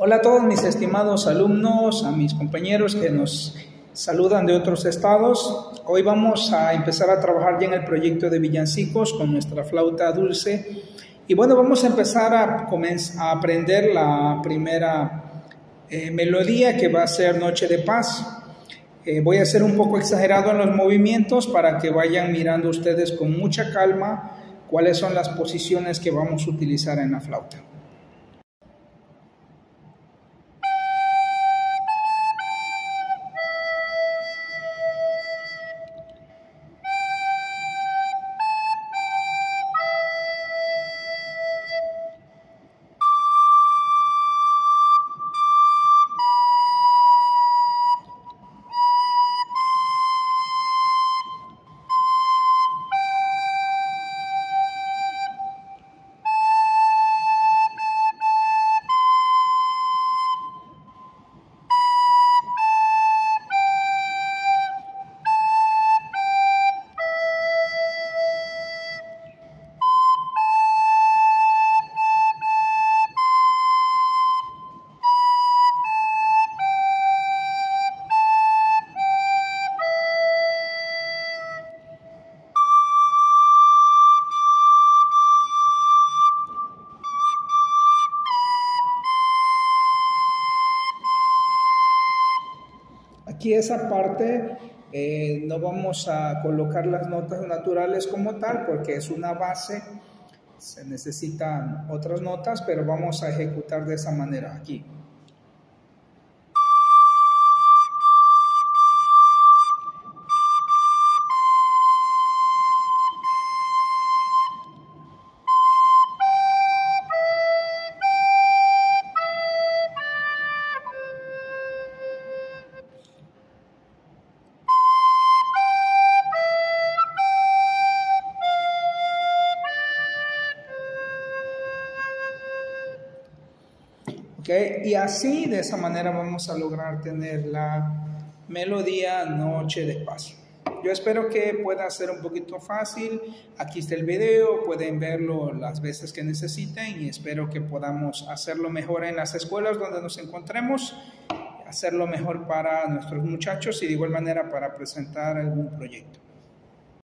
Hola a todos mis estimados alumnos, a mis compañeros que nos saludan de otros estados. Hoy vamos a empezar a trabajar ya en el proyecto de villancicos con nuestra flauta dulce. Y bueno, vamos a empezar a, aprender la primera eh, melodía que va a ser Noche de Paz. Eh, voy a ser un poco exagerado en los movimientos para que vayan mirando ustedes con mucha calma cuáles son las posiciones que vamos a utilizar en la flauta. Aquí esa parte eh, no vamos a colocar las notas naturales como tal porque es una base, se necesitan otras notas, pero vamos a ejecutar de esa manera aquí. Y así, de esa manera, vamos a lograr tener la melodía Noche de Paz. Yo espero que pueda ser un poquito fácil. Aquí está el video, pueden verlo las veces que necesiten y espero que podamos hacerlo mejor en las escuelas donde nos encontremos, hacerlo mejor para nuestros muchachos y de igual manera para presentar algún proyecto.